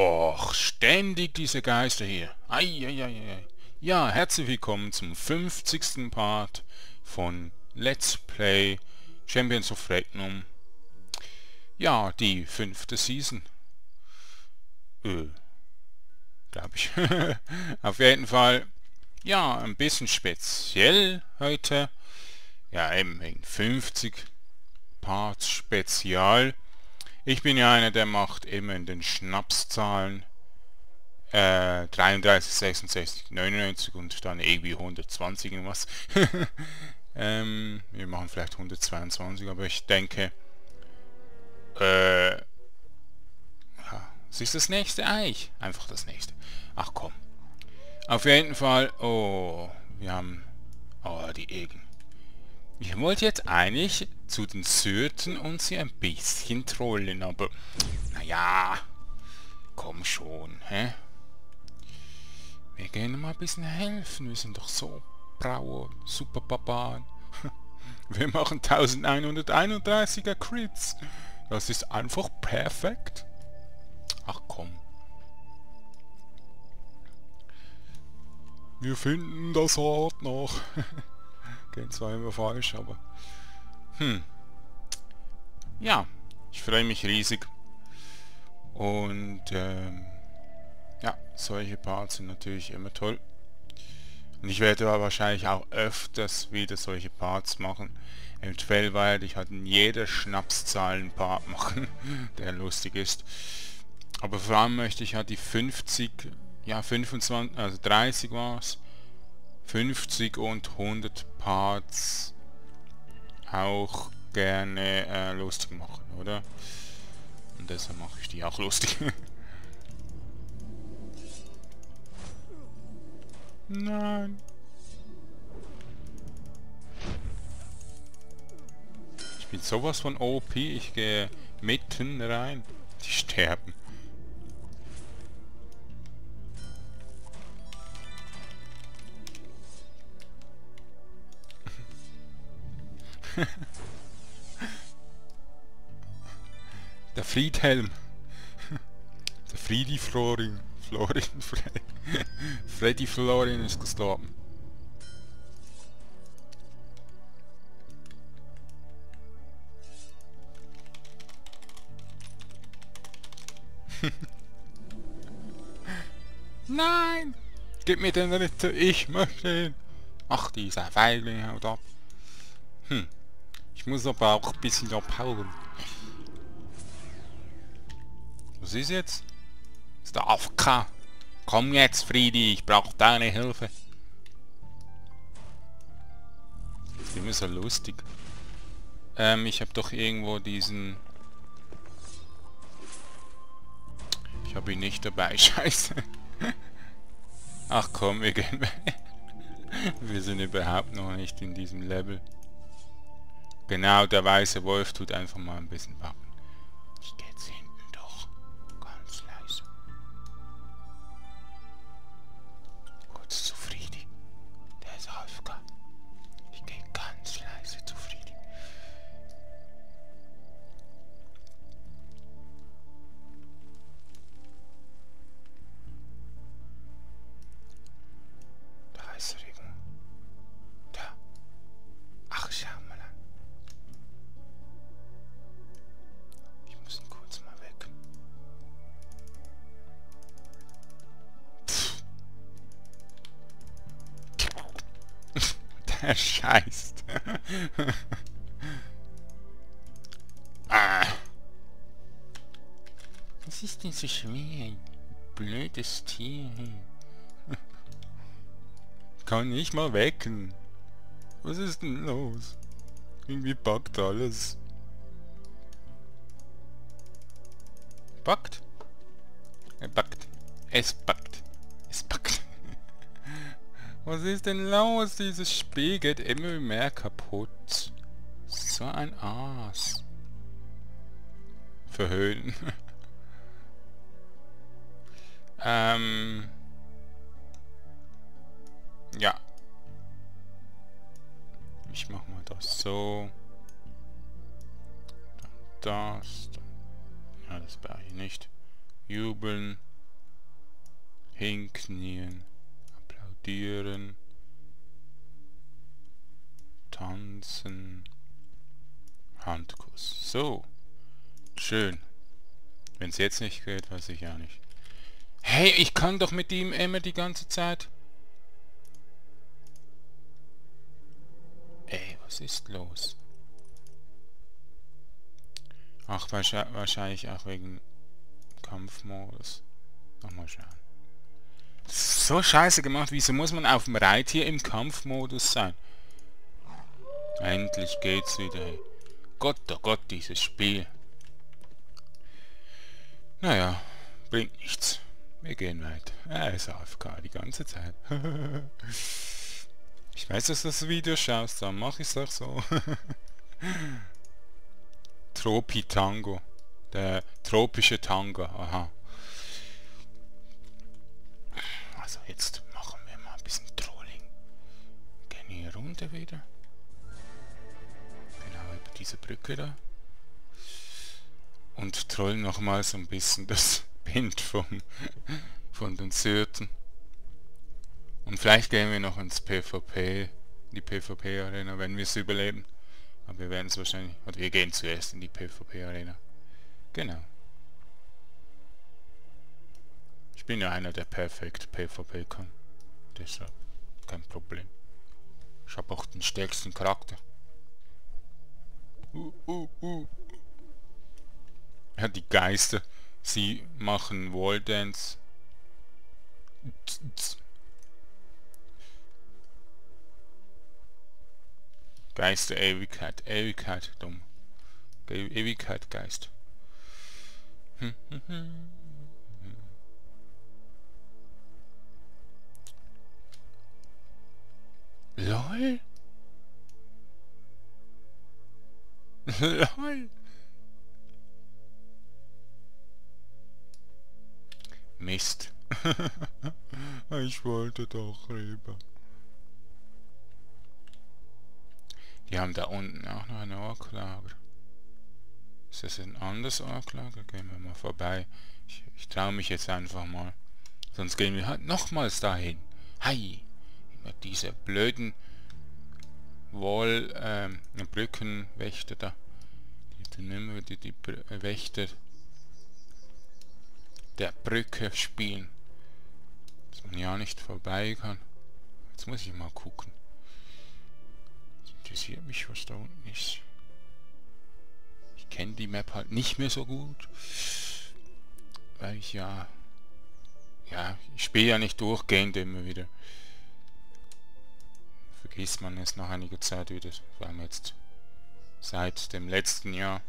Och, ständig diese Geister hier. Eieiei. Ja, herzlich willkommen zum 50. Part von Let's Play Champions of Regnum. Ja, die fünfte Season. Äh, glaube ich. Auf jeden Fall, ja, ein bisschen speziell heute. Ja, eben wegen 50 Parts Spezial. Ich bin ja einer, der macht immer in den Schnapszahlen äh, 33, 66, 99 und dann irgendwie 120 irgendwas. ähm, wir machen vielleicht 122, aber ich denke, äh, was ist das nächste Eich? Einfach das nächste. Ach komm. Auf jeden Fall, oh, wir haben, oh, die Egen. Ich wollte jetzt eigentlich zu den Syrten und sie ein bisschen trollen, aber naja, komm schon, hä? Wir gehen mal ein bisschen helfen, wir sind doch so braue Superbarbaren. Wir machen 1131er Crits. Das ist einfach perfekt. Ach komm. Wir finden das Ort noch. Gehen zwar immer falsch, aber... Hm. Ja, ich freue mich riesig. Und ähm, ja, solche Parts sind natürlich immer toll. Und ich werde wahrscheinlich auch öfters wieder solche Parts machen. Eventuell werde ich halt in jeder Schnapszahl einen Part machen, der lustig ist. Aber vor allem möchte ich halt die 50, ja 25, also 30 war es, 50 und 100 Parts auch gerne äh, lustig machen, oder? Und deshalb mache ich die auch lustig. Nein. Ich bin sowas von OP, ich gehe mitten rein. Die sterben. Der Friedhelm. Der Friedi Florin. Florin. Fred Freddy Florin ist gestorben. Nein! Gib mir den Ritter, ich möchte ihn! Ach, dieser Feigling haut ab. Hm. Ich muss aber auch ein bisschen abhauen. Was ist jetzt? Ist der AFK. Komm jetzt, Friedi, ich brauche deine Hilfe. Das ist immer so lustig. Ähm, ich habe doch irgendwo diesen... Ich habe ihn nicht dabei, scheiße. Ach komm, wir gehen weg. Wir sind überhaupt noch nicht in diesem Level. Genau, der weiße Wolf tut einfach mal ein bisschen wacken. Ich gehe jetzt scheißt. ah. Was ist denn so schwer? Blödes Tier. Kann nicht mal wecken. Was ist denn los? Irgendwie buggt alles. Buggt? Er buggt. Es buggt. Was ist denn los? Dieses Spiel geht immer mehr kaputt. So ein Aas. Verhöhnen. ähm... Ja. Ich mach mal das so. Dann das. Dann ja, das brauche ich nicht. Jubeln. hinknien, applaudieren, tanzen, Handkuss. So, schön. Wenn es jetzt nicht geht, weiß ich ja nicht. Hey, ich kann doch mit ihm immer die ganze Zeit... Ey, was ist los? Ach, wahrscheinlich auch wegen Kampfmodus. Nochmal schauen. So scheiße gemacht. Wieso muss man auf dem Reittier im Kampfmodus sein? Endlich geht's wieder. Gott, oh Gott, dieses Spiel. Naja, bringt nichts. Wir gehen weiter. Er ist AFK die ganze Zeit. ich weiß, dass du das Video schaust, dann mach ich's doch so. Tropi Tango. Der tropische Tango, aha. Also jetzt machen wir mal ein bisschen Trolling. Gehen hier runter wieder. Genau über diese Brücke da. Und trollen nochmal so ein bisschen das Bild vom, von den Syrten. Und vielleicht gehen wir noch ins PvP, die PvP-Arena, wenn wir es überleben. Aber wir werden es wahrscheinlich... Oder wir gehen zuerst in die PvP-Arena. Genau. Ich bin ja einer, der perfekt PvP kann. Deshalb kein Problem. Ich habe auch den stärksten Charakter. Uh, uh, uh. Ja, die Geister. Sie machen Walldance. Geist der Ewigkeit. Ewigkeit, dumm. Ewigkeit, Geist. LOL? LOL? Mist. ich wollte doch rüber. Die haben da unten auch noch ein Orklager. Ist das ein anderes Orklager? Gehen wir mal vorbei. Ich, ich traue mich jetzt einfach mal. Sonst gehen wir halt nochmals dahin. Hi! Diese blöden Wall, ähm, Brückenwächter da. Die, die, die, die Wächter der Brücke spielen. Dass man ja nicht vorbei kann. Jetzt muss ich mal gucken interessiert mich, was da unten ist. Ich kenne die Map halt nicht mehr so gut. Weil ich ja... Ja, ich spiele ja nicht durchgehend immer wieder. Vergisst man es nach einiger Zeit wieder. Vor allem jetzt seit dem letzten Jahr.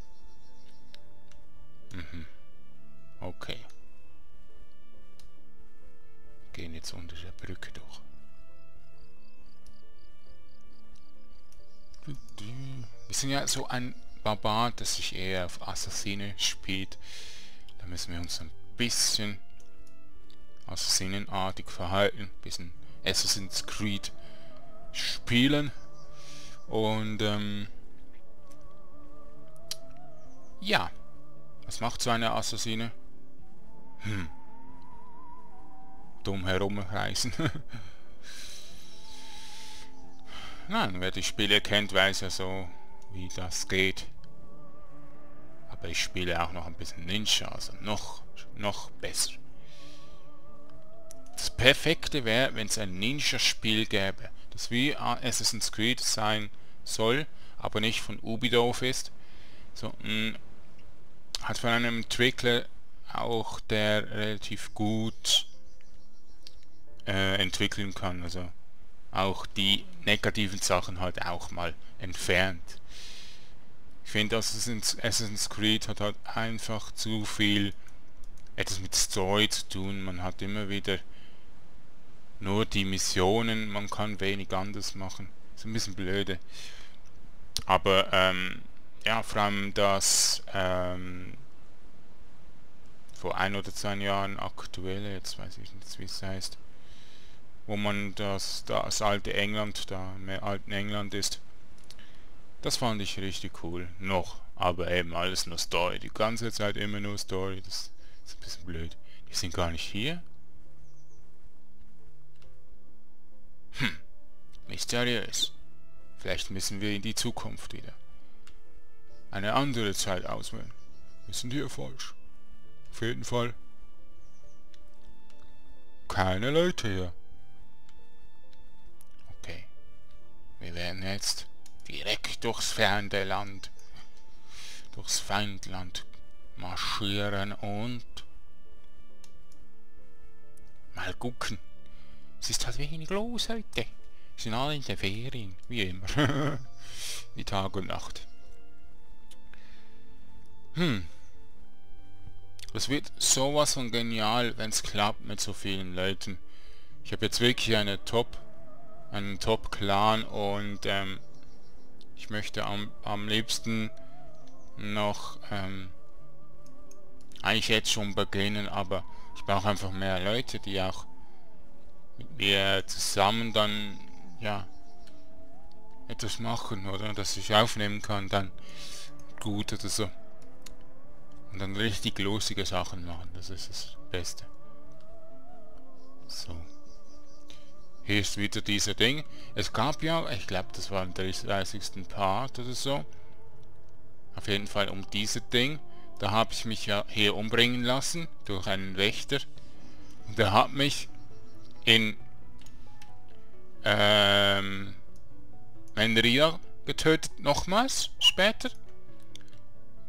Mhm. Okay. Gehen jetzt unter der Brücke durch. Wir sind ja so ein Barbar, das sich eher auf Assassine spielt. Da müssen wir uns ein bisschen assassinenartig verhalten, ein bisschen Assassin's Creed spielen. Und ähm, ja, was macht so eine Assassine? Hm. Dumm herumreisen. Nein, wer die Spiele kennt, weiß ja so, wie das geht. Aber ich spiele auch noch ein bisschen Ninja, also noch, noch besser. Das Perfekte wäre, wenn es ein Ninja-Spiel gäbe, das wie Assassin's Creed sein soll, aber nicht von Ubisoft ist. So, mh, hat von einem Entwickler auch, der relativ gut äh, entwickeln kann. Also auch die negativen Sachen halt auch mal entfernt. Ich finde, Assassin's, Assassin's Creed hat halt einfach zu viel etwas mit Story zu tun. Man hat immer wieder nur die Missionen, man kann wenig anders machen. Ist ein bisschen blöde. Aber ähm, ja, vor allem das ähm, vor ein oder zwei Jahren aktuelle, jetzt weiß ich nicht, wie es heißt, wo man das, das alte England, da mehr alten England ist. Das fand ich richtig cool. Noch. Aber eben alles nur Story. Die ganze Zeit immer nur Story. Das ist ein bisschen blöd. Die sind gar nicht hier. Mysteriös. Vielleicht müssen wir in die Zukunft wieder. Eine andere Zeit auswählen. Wir sind hier falsch. Auf jeden Fall. Keine Leute hier. Okay. Wir werden jetzt direkt durchs ferne Land, durchs Feindland marschieren und mal gucken. Es ist halt wenig los heute. Wir sind alle in der Ferien, wie immer. wie Tag und Nacht. Hm. Es wird sowas von genial, wenn es klappt mit so vielen Leuten. Ich habe jetzt wirklich eine Top, einen Top-Clan und ähm, ich möchte am, am liebsten noch ähm, eigentlich jetzt schon beginnen, aber ich brauche einfach mehr Leute, die auch mir zusammen dann ja etwas machen oder dass ich aufnehmen kann dann gut oder so. Und dann richtig lustige Sachen machen. Das ist das Beste. So. Hier ist wieder dieser Ding. Es gab ja, ich glaube das war im 30. Part oder so. Auf jeden Fall um dieses Ding. Da habe ich mich ja hier umbringen lassen durch einen Wächter. Und der hat mich in ähm, Menria getötet nochmals später.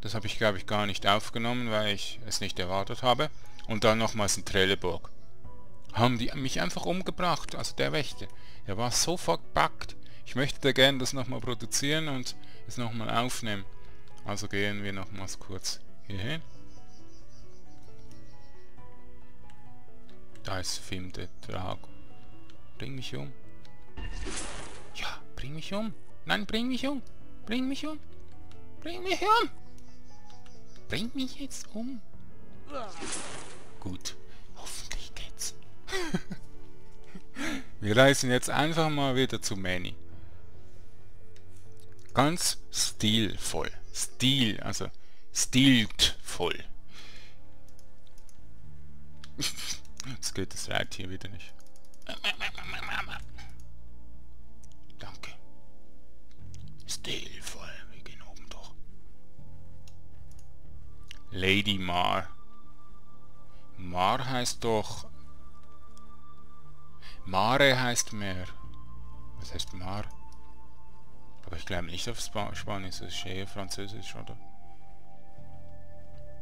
Das habe ich, glaube ich, gar nicht aufgenommen, weil ich es nicht erwartet habe. Und dann nochmals in Trelleborg. Haben die mich einfach umgebracht, also der Wächter. Er war so verpackt. Ich möchte gerne das nochmal produzieren und es nochmal aufnehmen. Also gehen wir nochmals kurz hierhin. Da ist Film der Drago. Bring mich um. Ja, bring mich um. Nein, bring mich um. Bring mich um. Bring mich um bringt mich jetzt um. Gut, hoffentlich geht's. Wir reisen jetzt einfach mal wieder zu Manny. Ganz stilvoll. Stil, also stiltvoll. Jetzt geht das Rad hier wieder nicht. Danke. Stilvoll. Lady Mar. Mar heißt doch... Mare heißt Meer. Was heißt Mar? Aber ich glaube nicht auf Sp Spanisch, das ist eher Französisch, oder?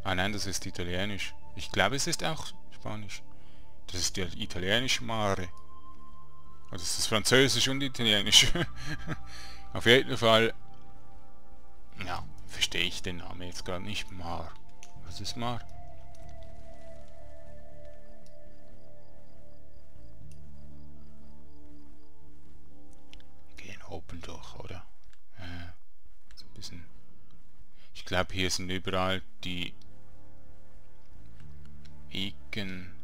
Ah nein, das ist Italienisch. Ich glaube, es ist auch Spanisch. Das ist der italienische Mare. Also es ist Französisch und Italienisch. auf jeden Fall... Ja, verstehe ich den Namen jetzt gerade nicht. Mar. Was ist mal? Wir gehen oben durch, oder? Ja, so ein bisschen. Ich glaube, hier sind überall die Igen.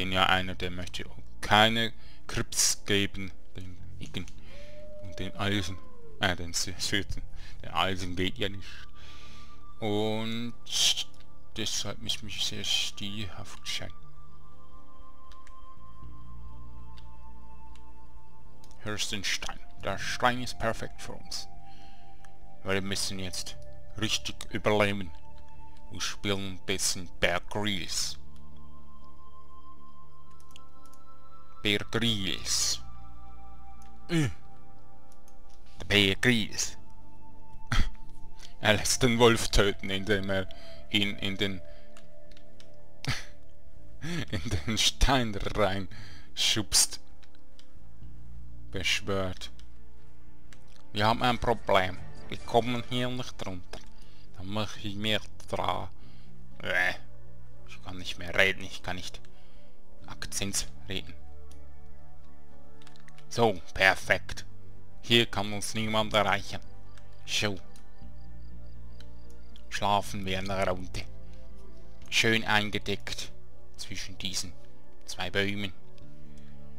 Bin ja einer, der möchte keine Krips geben, den Igen und den Eisen, äh, den Süden. Der Eisen geht ja nicht. Und deshalb muss mich sehr stilhaft sein. Hier ist ein Stein. Der Stein ist perfekt für uns. Wir müssen jetzt richtig überleben und spielen ein bisschen Bear Grylls. Bear Grylls. Mm. Der Bear Grylls. Er lässt den Wolf töten, indem er ihn in den in den Stein rein schubst. Beschwört. Wir haben ein Problem. Wir kommen hier nicht runter. Dann mache ich mir dran. Äh, ich kann nicht mehr reden. Ich kann nicht Akzent reden. So, perfekt. Hier kann uns niemand erreichen. Show schlafen wir in der Runde. Schön eingedeckt zwischen diesen zwei Bäumen.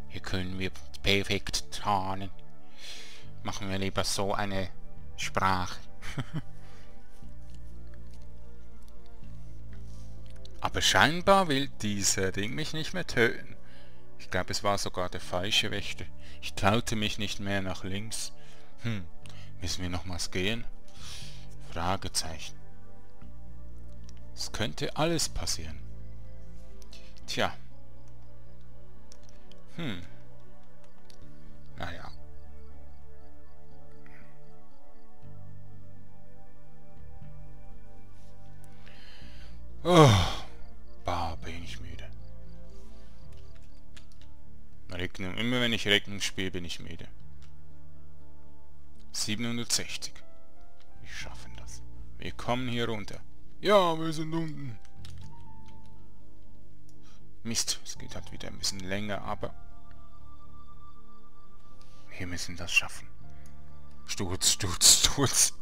Hier können wir perfekt tarnen. Machen wir lieber so eine Sprache. Aber scheinbar will dieser Ding mich nicht mehr töten. Ich glaube, es war sogar der falsche Wächter. Ich traute mich nicht mehr nach links. Hm, müssen wir nochmals gehen? Fragezeichen. Es könnte alles passieren. Tja. Hm. Naja. Oh, bah, bin ich müde. Regnung. Immer wenn ich Regnung spiele, bin ich müde. 760. Wir schaffen das. Wir kommen hier runter. Ja, wir sind unten. Mist, es geht halt wieder ein bisschen länger, aber wir müssen das schaffen. Sturz, Sturz, Sturz.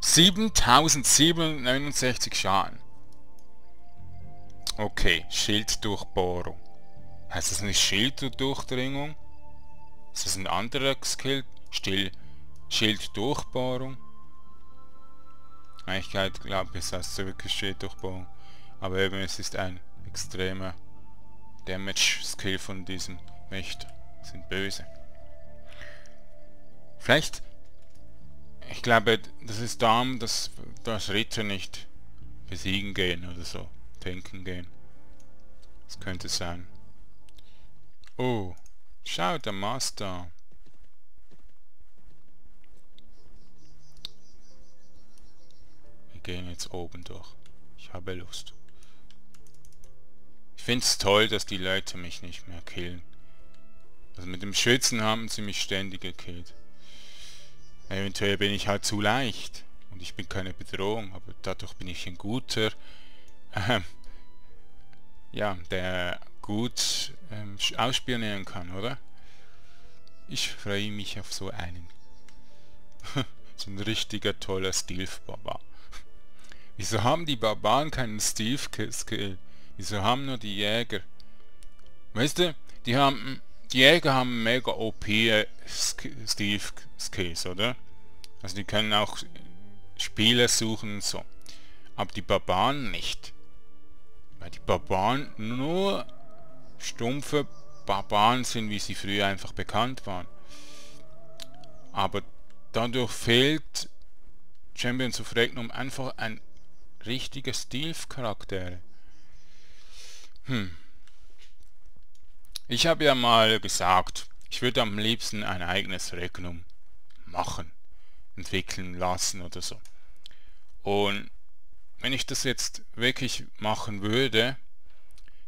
7769 Schaden. Okay, Schilddurchbohrung. Heißt das nicht Schilddurchdringung? Ist das ein anderer Skill? Still Schilddurchbohrung? Eigentlich glaube ich, es heißt so wirklich Schilddurchbohrung. Aber eben, es ist ein extremer Damage-Skill von diesem Wächter. Sind böse. Vielleicht ich glaube, das ist darum, dass das Ritter nicht besiegen gehen oder so. Denken gehen. Das könnte sein. Oh, schau, der Master. Wir gehen jetzt oben durch. Ich habe Lust. Ich finde es toll, dass die Leute mich nicht mehr killen. Also mit dem Schützen haben sie mich ständig gekillt. Eventuell bin ich halt zu leicht und ich bin keine Bedrohung, aber dadurch bin ich ein guter, ähm, ja, der gut ähm, ausspionieren kann, oder? Ich freue mich auf so einen. so ein richtiger toller Steve-Barbar. Wieso haben die Barbaren keinen Steve-Skill? Wieso haben nur die Jäger? Weißt du, die haben die Jäger haben mega OP äh, Steve Skills, oder? Also die können auch Spieler suchen und so. Aber die Barbaren nicht. Weil die Barbaren nur stumpfe Barbaren sind, wie sie früher einfach bekannt waren. Aber dadurch fehlt Champions of Regnum einfach ein richtiger Steve-Charakter. Hm. Ich habe ja mal gesagt, ich würde am liebsten ein eigenes Regnum machen, entwickeln lassen oder so. Und wenn ich das jetzt wirklich machen würde,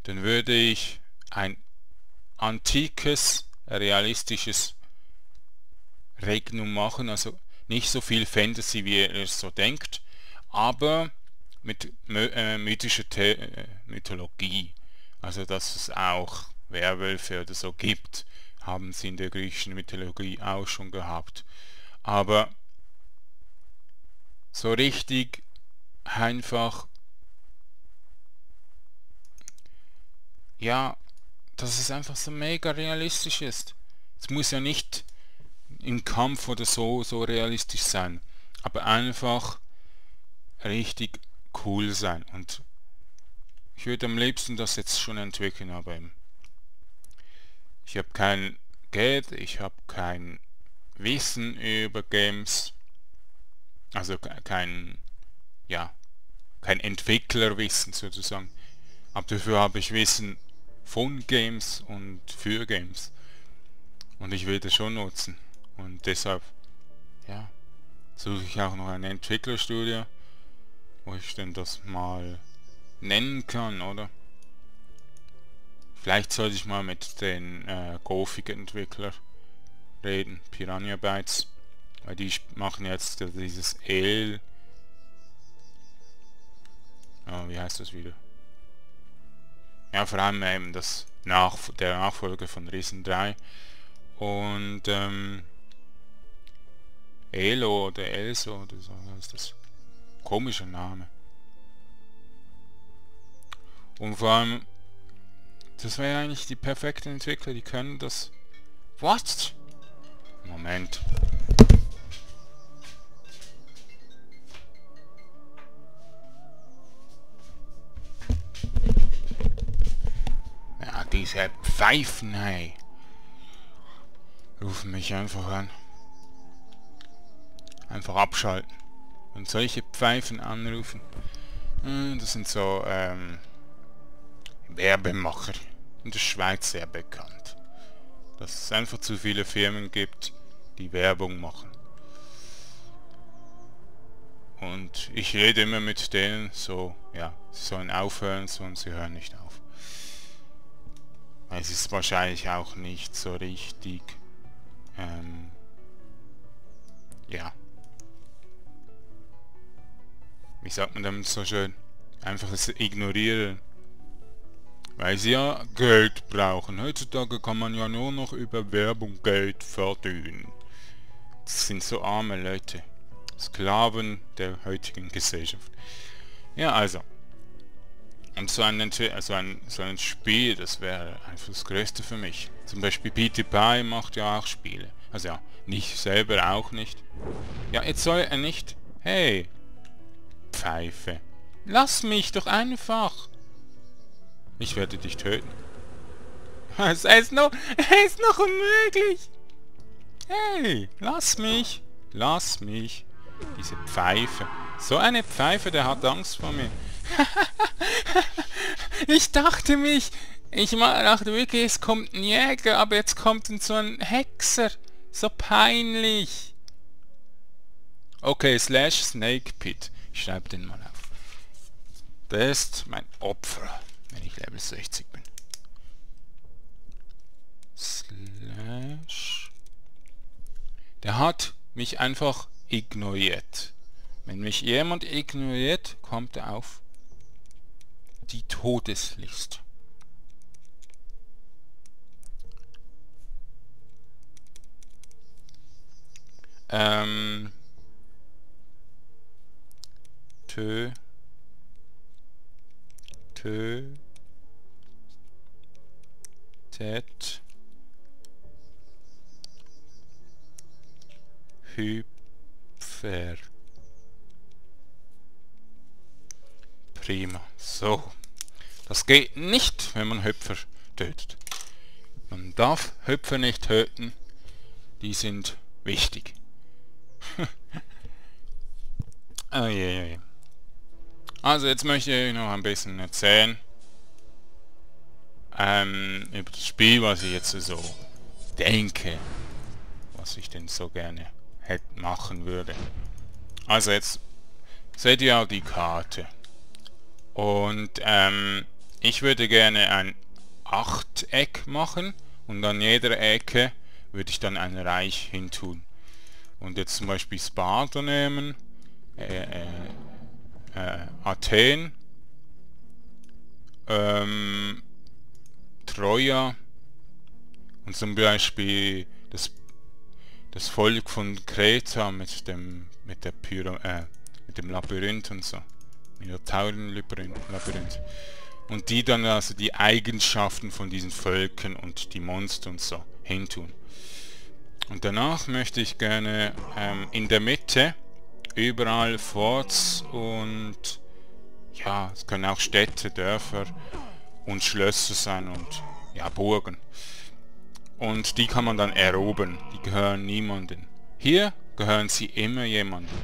dann würde ich ein antikes, realistisches Regnum machen, also nicht so viel Fantasy, wie ihr es so denkt, aber mit äh, mythischer The äh, Mythologie. Also dass es auch Werwölfe oder so gibt, haben sie in der griechischen Mythologie auch schon gehabt. Aber so richtig einfach ja, dass es einfach so mega realistisch ist. Es muss ja nicht im Kampf oder so so realistisch sein, aber einfach richtig cool sein und ich würde am liebsten das jetzt schon entwickeln, aber ich habe kein Geld, ich habe kein Wissen über Games, also kein, ja, kein Entwicklerwissen sozusagen. Aber dafür habe ich Wissen von Games und für Games. Und ich will das schon nutzen. Und deshalb, ja, suche ich auch noch eine Entwicklerstudie, wo ich denn das mal nennen kann, oder? Vielleicht sollte ich mal mit den äh, Gothic-Entwickler reden, Piranha Bytes, weil die machen jetzt dieses El... Oh, wie heißt das wieder? Ja, vor allem eben das Nach der Nachfolger von Risen 3 und ähm, Elo oder Elso oder so heißt das. Komischer Name. Und vor allem das wäre eigentlich die perfekte Entwickler, die können das... What? Moment. Diese Pfeifen, hey. Rufen mich einfach an. Einfach abschalten. Und solche Pfeifen anrufen. Hm, das sind so ähm, Werbemacher. In der Schweiz sehr bekannt. Dass es einfach zu viele Firmen gibt, die Werbung machen. Und ich rede immer mit denen so, ja, sie sollen aufhören, so und sie hören nicht auf. Es ist wahrscheinlich auch nicht so richtig, ähm, ja, wie sagt man damit so schön, einfach es ignorieren. Weil sie ja Geld brauchen. Heutzutage kann man ja nur noch über Werbung Geld verdienen. Das sind so arme Leute. Sklaven der heutigen Gesellschaft. Ja, also. Und so ein, also ein, so ein Spiel, das wäre einfach das Größte für mich. Zum Beispiel PewDiePie macht ja auch Spiele. Also ja, nicht selber auch nicht. Ja, jetzt soll er nicht... Hey, Pfeife. Lass mich doch einfach. Ich werde dich töten. Es ist noch, es ist noch unmöglich. Hey, lass mich. Lass mich. Diese Pfeife. So eine Pfeife, der hat Angst vor mir. ich dachte mich, ich dachte wirklich, es kommt ein Jäger, aber jetzt kommt so ein Hexer. So peinlich. Okay, slash Snake Pit. Ich schreibe den mal auf. Der ist mein Opfer, wenn ich Level 60 bin. Slash. Der hat mich einfach ignoriert. Wenn mich jemand ignoriert, kommt er auf die Todesliste. Ähm, Tö. Tö. Tet. Hypfer. Prima. So. Das geht nicht, wenn man Höpfer tötet. Man darf Höpfer nicht töten. Die sind wichtig. oh, je, je. Also jetzt möchte ich noch ein bisschen erzählen ähm, über das Spiel, was ich jetzt so denke, was ich denn so gerne hätte machen würde. Also jetzt seht ihr ja die Karte und ähm, ich würde gerne ein Achteck machen und an jeder Ecke würde ich dann ein Reich hintun. Und jetzt zum Beispiel Sparta nehmen, äh, äh, äh, Athen, ähm, Troja und zum Beispiel das, das Volk von Kreta mit dem mit der Pyra äh, mit dem Labyrinth und so. Minotauren-Labyrinth. Und die dann also die Eigenschaften von diesen Völkern und die Monster und so hintun. Und danach möchte ich gerne ähm, in der Mitte überall Forts und ja, es können auch Städte, Dörfer und Schlösser sein und ja, Burgen. Und die kann man dann erobern. Die gehören niemandem. Hier gehören sie immer jemandem.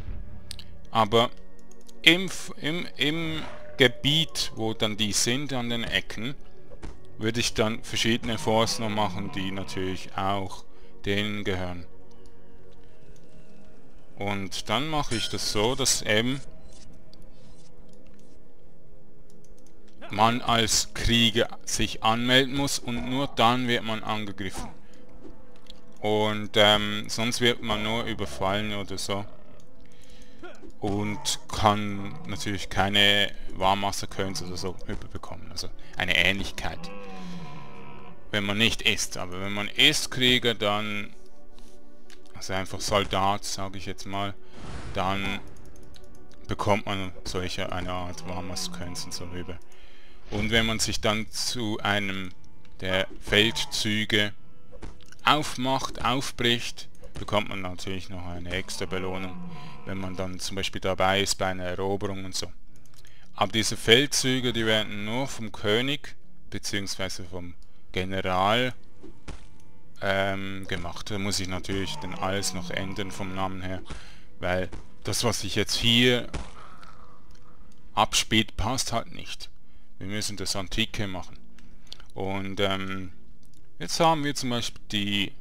Aber im, im, im Gebiet, wo dann die sind an den Ecken, würde ich dann verschiedene Forts noch machen, die natürlich auch denen gehören. Und dann mache ich das so, dass eben man als Krieger sich anmelden muss und nur dann wird man angegriffen. Und ähm, sonst wird man nur überfallen oder so. Und kann natürlich keine Warmwassercoins oder so überbekommen. Also eine Ähnlichkeit. Wenn man nicht isst. Aber wenn man isst Krieger, dann also einfach Soldat, sage ich jetzt mal, dann bekommt man solche eine Art Warmers-Coins und so rüber. Und wenn man sich dann zu einem der Feldzüge aufmacht, aufbricht, bekommt man natürlich noch eine extra Belohnung, wenn man dann zum Beispiel dabei ist bei einer Eroberung und so. Aber diese Feldzüge, die werden nur vom König bzw. vom General ähm, gemacht. Da muss ich natürlich dann alles noch ändern vom Namen her, weil das, was ich jetzt hier abspielt, passt halt nicht. Wir müssen das Antike machen. Und ähm, jetzt haben wir zum Beispiel die,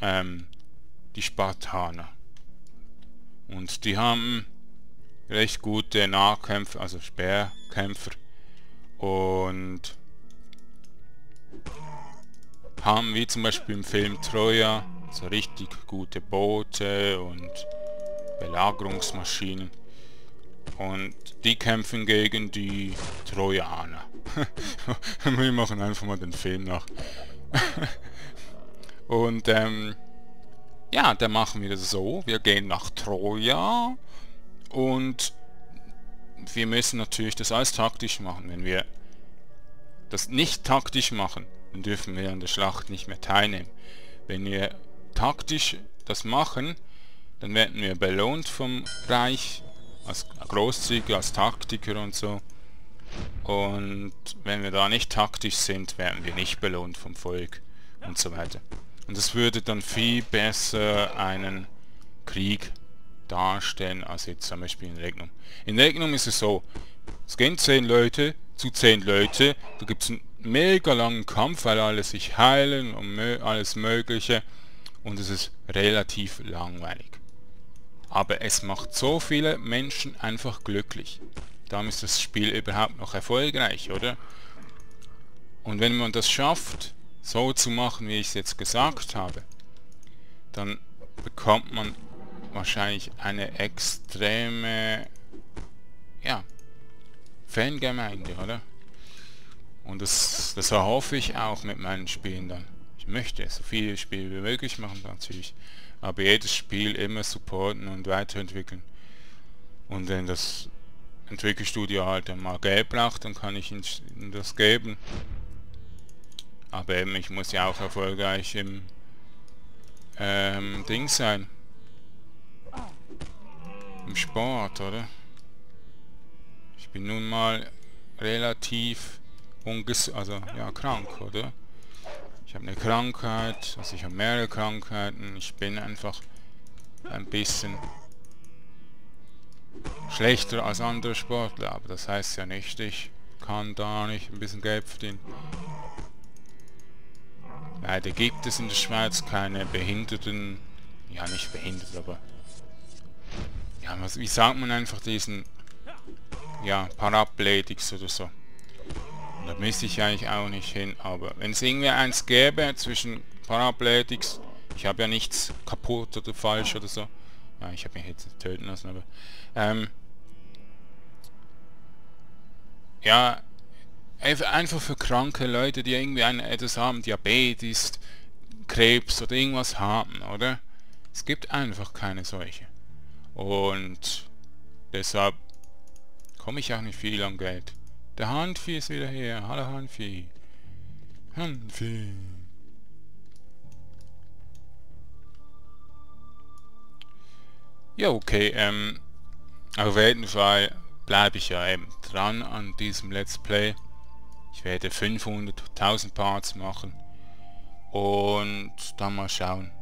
ähm, die Spartaner. Und die haben recht gute Nahkämpfer, also Speerkämpfer. Und haben wie zum Beispiel im Film Troja so richtig gute Boote und Belagerungsmaschinen. Und die kämpfen gegen die Trojaner. Wir machen einfach mal den Film nach. und ähm, ja, dann machen wir das so. Wir gehen nach Troja und wir müssen natürlich das alles taktisch machen. Wenn wir das nicht taktisch machen, dann dürfen wir an der Schlacht nicht mehr teilnehmen. Wenn wir taktisch das machen, dann werden wir belohnt vom Reich, als Großzügiger, als Taktiker und so. Und wenn wir da nicht taktisch sind, werden wir nicht belohnt vom Volk und so weiter. Und das würde dann viel besser einen Krieg darstellen als jetzt zum Beispiel in Regnum. In Regnum ist es so, es gehen 10 Leute zu 10 Leute, da gibt es einen mega langen Kampf, weil alle sich heilen und alles mögliche und es ist relativ langweilig. Aber es macht so viele Menschen einfach glücklich. Darum ist das Spiel überhaupt noch erfolgreich, oder? Und wenn man das schafft, so zu machen, wie ich es jetzt gesagt habe, dann bekommt man wahrscheinlich eine extreme ja, Fangemeinde, oder? Und das, das erhoffe ich auch mit meinen Spielen dann. Ich möchte so viele Spiele wie möglich machen natürlich, aber jedes Spiel immer supporten und weiterentwickeln. Und wenn das Entwickelstudio halt dann mal Geld braucht, dann kann ich ihnen das geben. Aber eben, ich muss ja auch erfolgreich im ähm, Ding sein. Im Sport, oder? Ich bin nun mal relativ unges also ja krank, oder? Ich habe eine Krankheit, also ich habe mehrere Krankheiten. Ich bin einfach ein bisschen schlechter als andere Sportler, aber das heißt ja nicht, ich kann da nicht ein bisschen Geld verdienen. Leider gibt es in der Schweiz keine Behinderten, ja nicht behindert, aber ja, was, wie sagt man einfach diesen, ja, Paraplegix oder so. Da müsste ich eigentlich auch nicht hin, aber wenn es irgendwie eins gäbe zwischen Paraplegix, ich habe ja nichts kaputt oder falsch oder so, ja, ich habe mich jetzt töten lassen, aber ähm, ja, einfach für kranke Leute, die irgendwie ein, etwas haben, Diabetes, Krebs oder irgendwas haben, oder? Es gibt einfach keine solche. Und deshalb komme ich auch nicht viel an Geld. Der Handvieh ist wieder hier. Hallo Handvieh. Handvieh. Ja, okay, ähm, auf jeden Fall bleibe ich ja eben dran an diesem Let's Play. Ich werde 500.000 Parts machen und dann mal schauen.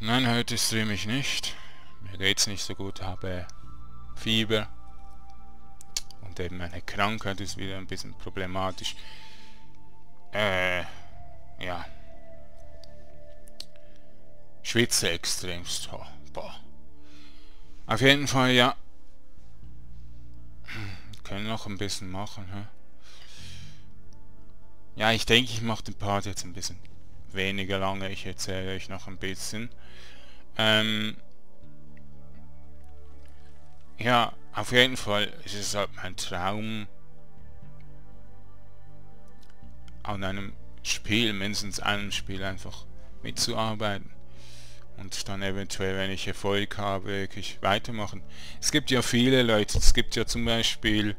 Nein, heute streame ich nicht. Mir geht's nicht so gut, habe Fieber und eben meine Krankheit ist wieder ein bisschen problematisch. Äh, ja. Schwitze extremst. Boah. Auf jeden Fall, ja. Können noch ein bisschen machen, hä? Ja, ich denke, ich mache den Part jetzt ein bisschen weniger lange. Ich erzähle euch noch ein bisschen. Ähm, ja, auf jeden Fall ist es halt mein Traum, an einem Spiel, mindestens einem Spiel einfach mitzuarbeiten und dann eventuell, wenn ich Erfolg habe, wirklich weitermachen. Es gibt ja viele Leute, es gibt ja zum Beispiel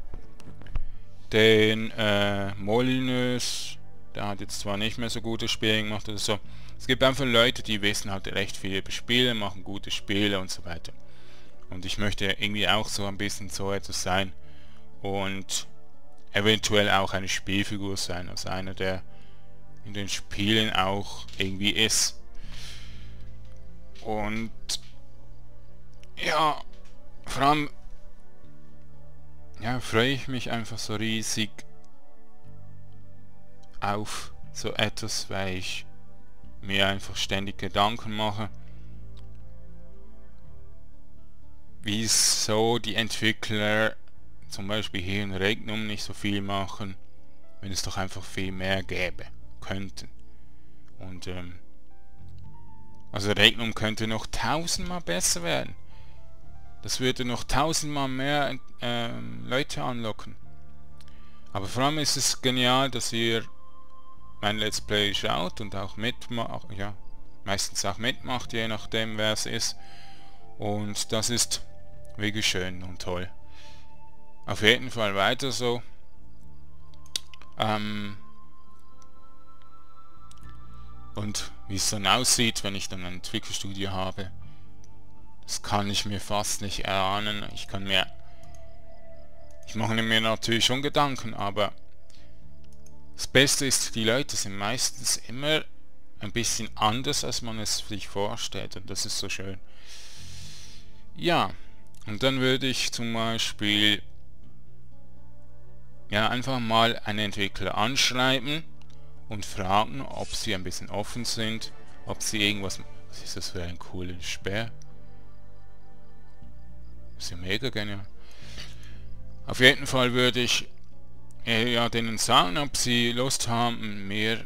den äh, Molineux, der hat jetzt zwar nicht mehr so gute Spiele gemacht oder so. Es gibt einfach Leute, die wissen halt recht viel über Spiele, machen gute Spiele und so weiter. Und ich möchte irgendwie auch so ein bisschen so etwas sein. und eventuell auch eine Spielfigur sein, also einer, der in den Spielen auch irgendwie ist. Und ja, vor allem ja, freue ich mich einfach so riesig auf so etwas, weil ich mir einfach ständig Gedanken mache, wieso die Entwickler zum Beispiel hier in Regnum nicht so viel machen, wenn es doch einfach viel mehr gäbe, könnten. Und ähm, also Regnum könnte noch tausendmal besser werden. Das würde noch tausendmal mehr ähm, Leute anlocken. Aber vor allem ist es genial, dass ihr mein Let's Play schaut und auch mitmacht, ja, meistens auch mitmacht, je nachdem wer es ist. Und das ist wirklich schön und toll. Auf jeden Fall weiter so. Ähm und wie es dann aussieht, wenn ich dann ein Entwickelstudio habe, das kann ich mir fast nicht erahnen. Ich kann mir... Ich mache mir natürlich schon Gedanken, aber das Beste ist, die Leute sind meistens immer ein bisschen anders, als man es sich vorstellt und das ist so schön. Ja, und dann würde ich zum Beispiel ja einfach mal einen Entwickler anschreiben und fragen, ob sie ein bisschen offen sind, ob sie irgendwas... Was ist das für ein cooler Speer? Ist ja mega genial. Auf jeden Fall würde ich äh, ja denen sagen, ob sie Lust haben, mehr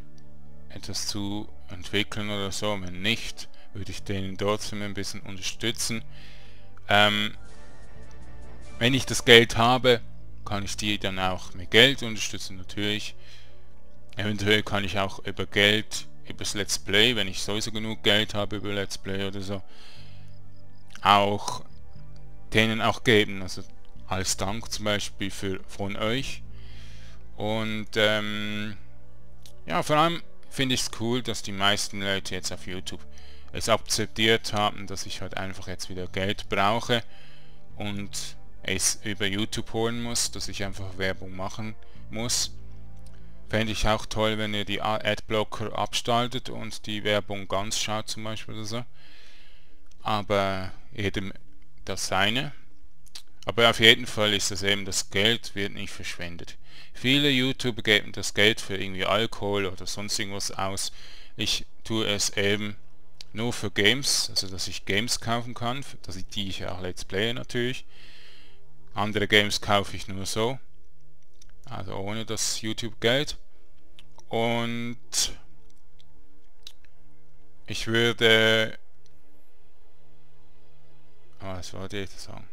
etwas zu entwickeln oder so. Wenn nicht, würde ich denen trotzdem ein bisschen unterstützen. Ähm, wenn ich das Geld habe, kann ich die dann auch mit Geld unterstützen, natürlich. Eventuell kann ich auch über Geld, über das Let's Play, wenn ich sowieso genug Geld habe über Let's Play oder so, auch denen auch geben. Also als Dank zum Beispiel für von euch. Und ähm, ja, vor allem finde ich es cool, dass die meisten Leute jetzt auf YouTube es akzeptiert haben, dass ich halt einfach jetzt wieder Geld brauche und es über YouTube holen muss, dass ich einfach Werbung machen muss. Fände ich auch toll, wenn ihr die Adblocker abstaltet und die Werbung ganz schaut zum Beispiel oder so. Aber jedem das seine. Aber auf jeden Fall ist es eben, das Geld wird nicht verschwendet. Viele YouTuber geben das Geld für irgendwie Alkohol oder sonst irgendwas aus. Ich tue es eben nur für Games, also dass ich Games kaufen kann, dass ich die ich auch Let's Player natürlich. Andere Games kaufe ich nur so, also ohne das YouTube-Geld. Und ich würde... Ah, was wollte ich sagen?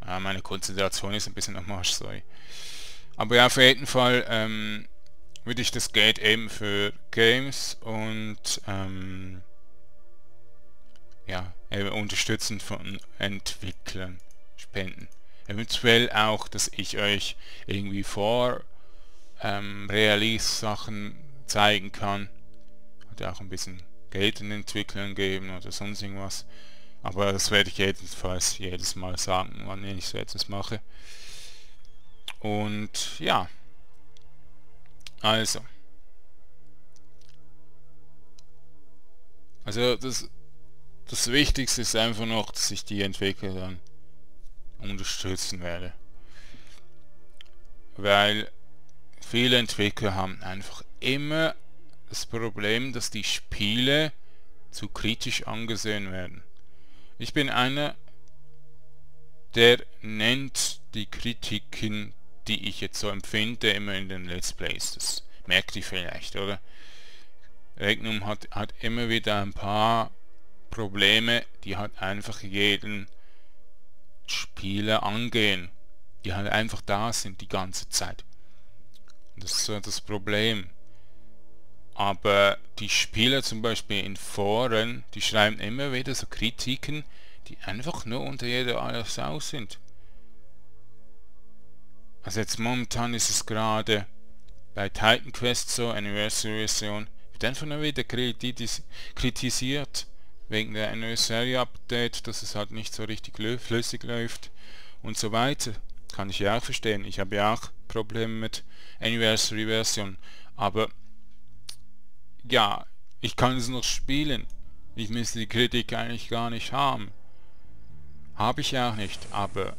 Ah, meine Konzentration ist ein bisschen am Marsch, sorry. Aber ja, auf jeden Fall ähm, würde ich das Geld eben für Games und ähm, ja, eben unterstützen von Entwicklern spenden. Eventuell auch, dass ich euch irgendwie vor ähm, Release-Sachen zeigen kann. Oder auch ein bisschen Geld in Entwicklern geben oder sonst irgendwas. Aber das werde ich jedenfalls jedes Mal sagen, wann ich so etwas mache. Und ja. Also. Also das, das Wichtigste ist einfach noch, dass ich die Entwickler dann unterstützen werde. Weil viele Entwickler haben einfach immer das Problem, dass die Spiele zu kritisch angesehen werden. Ich bin einer, der nennt die Kritiken, die ich jetzt so empfinde, immer in den Let's Plays. Das merkt ihr vielleicht, oder? Regnum hat, hat immer wieder ein paar Probleme, die hat einfach jeden Spieler angehen, die halt einfach da sind die ganze Zeit. Das ist so das Problem. Aber die Spieler zum Beispiel in Foren, die schreiben immer wieder so Kritiken, die einfach nur unter jeder aller Sau sind. Also jetzt momentan ist es gerade bei Titan Quest so, Anniversary Version, wird einfach nur wieder kritisiert wegen der Anniversary Update, dass es halt nicht so richtig flüssig läuft und so weiter. Kann ich ja auch verstehen. Ich habe ja auch Probleme mit Anniversary Version. Aber ja, ich kann es noch spielen. Ich müsste die Kritik eigentlich gar nicht haben. Habe ich auch nicht, aber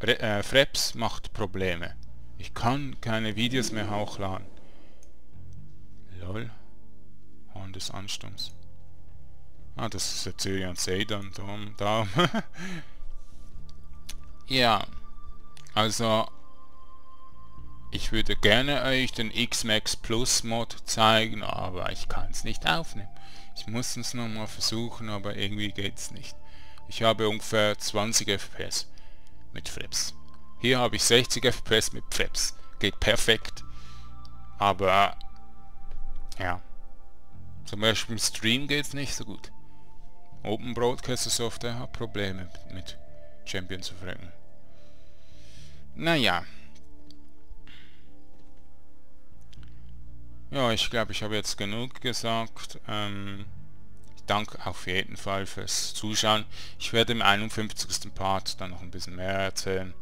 Re äh, Freps macht Probleme. Ich kann keine Videos mehr hochladen. Lol. Horn des Ansturms. Ah, das ist der Tyrion Sedan, darum, darum. ja, also ich würde gerne euch den X-Max Plus Mod zeigen, aber ich kann es nicht aufnehmen. Ich muss es nochmal versuchen, aber irgendwie geht es nicht. Ich habe ungefähr 20 FPS mit Flips. Hier habe ich 60 FPS mit Flips. Geht perfekt. Aber ja. Zum Beispiel im Stream geht es nicht so gut. Open Broadcaster Software hat Probleme mit Champions of Regen. Naja. Ja, ich glaube, ich habe jetzt genug gesagt. Ähm, ich danke auf jeden Fall fürs Zuschauen. Ich werde im 51. Part dann noch ein bisschen mehr erzählen.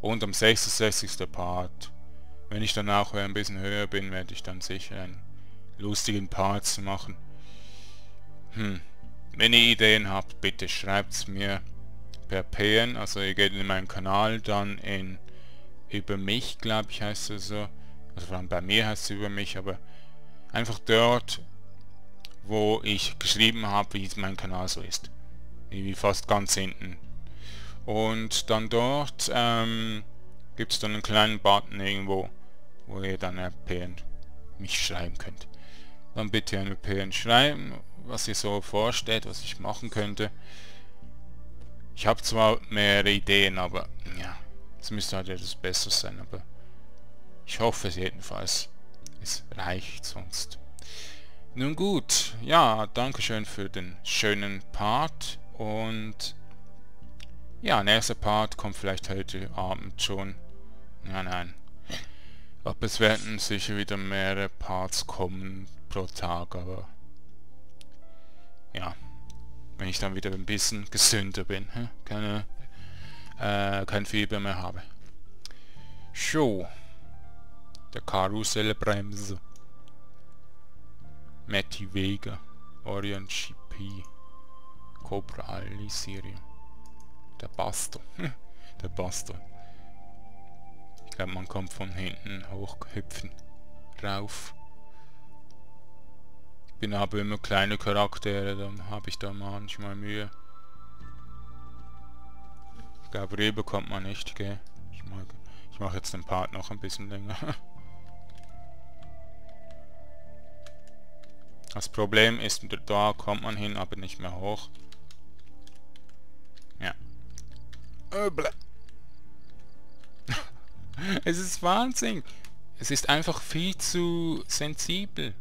Und am 66. Part, wenn ich dann auch ein bisschen höher bin, werde ich dann sicher einen lustigen Part machen. Hm. Wenn ihr Ideen habt, bitte schreibt es mir per PN. Also ihr geht in meinen Kanal, dann in über mich, glaube ich, heißt es so. Also vor allem bei mir heißt es über mich, aber einfach dort, wo ich geschrieben habe, wie mein Kanal so ist. Wie fast ganz hinten. Und dann dort ähm, gibt es dann einen kleinen Button irgendwo, wo ihr dann eine PN mich schreiben könnt. Dann bitte eine PN schreiben, was ihr so vorstellt, was ich machen könnte. Ich habe zwar mehrere Ideen, aber ja, es müsste halt etwas besser sein, aber ich hoffe es jedenfalls. Es reicht sonst. Nun gut, ja, Dankeschön für den schönen Part und ja, nächster Part kommt vielleicht heute Abend schon. Ja, nein. Aber es werden sicher wieder mehrere Parts kommen pro Tag, aber ja, wenn ich dann wieder ein bisschen gesünder bin, keine äh, kein Fieber mehr habe. So. Der Karussellbremse. Matty Vega. Orion GP. Cobra Ali Serie. Der Basto. Der Basto. Ich glaube, man kommt von hinten hochhüpfen. Rauf. Ich bin aber immer kleine Charaktere, dann habe ich da manchmal Mühe. Gabriel bekommt man nicht, gell? Ich, mag, ich mache jetzt den Part noch ein bisschen länger. Das Problem ist, da kommt man hin, aber nicht mehr hoch. Ja. Öble. es ist Wahnsinn. Es ist einfach viel zu sensibel.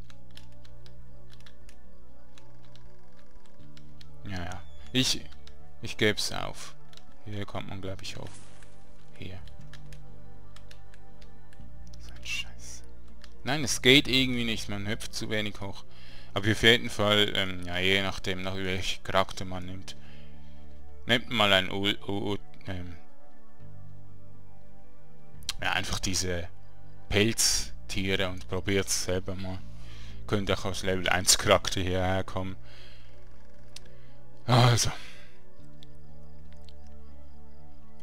Ja, ja. Ich, ich gebe es auf. Hier kommt man, glaube ich, auf. Hier. So ein Scheiß. Nein, es geht irgendwie nicht. Man hüpft zu wenig hoch. Aber auf jeden Fall, ähm, ja, je nachdem, nach welchem Charakter man nimmt. Nehmt mal ein U, U, U ähm, ja, einfach diese Pelztiere und probiert es selber mal. Könnt auch aus Level 1 Charakter hierher kommen. Also.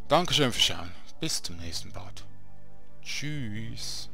Dankeschön fürs Schauen. Bis zum nächsten Part. Tschüss.